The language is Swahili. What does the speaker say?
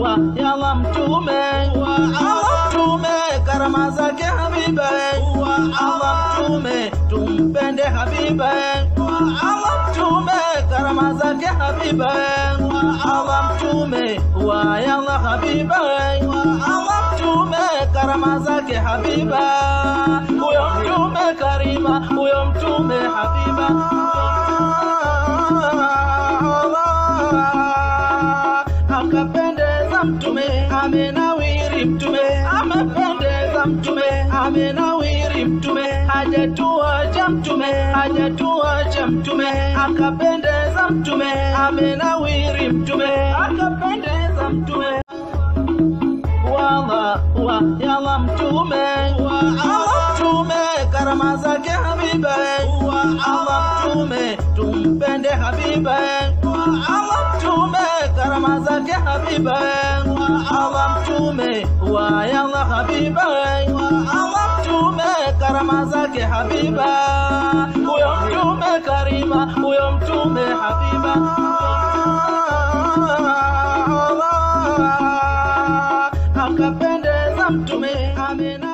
wa yalla mtume. Wa Allah mtume karama zake habiba wa Allah mtume tumpende habiba wa Allah mtume karama zake habiba wa Allah mtume wa yalla habiba wa Allah mtume karama zake habiba huyo mtume karima huyo mtume habiba akapendeza mtume amenawiri mtume. Amependeza mtume amenawiri mtume. Hajatuacha mtume hajatuacha mtume. Akapendeza mtume amenawiri mtume. Akapendeza mtume. Wala wa yala mtume. Mtume karama zake habiba wa mtume tumpende habiba habibai wa Allah mtume mtume karama zake habiba. Huyo mtume karima huyo mtume habiba. Akapendeza mtume amina.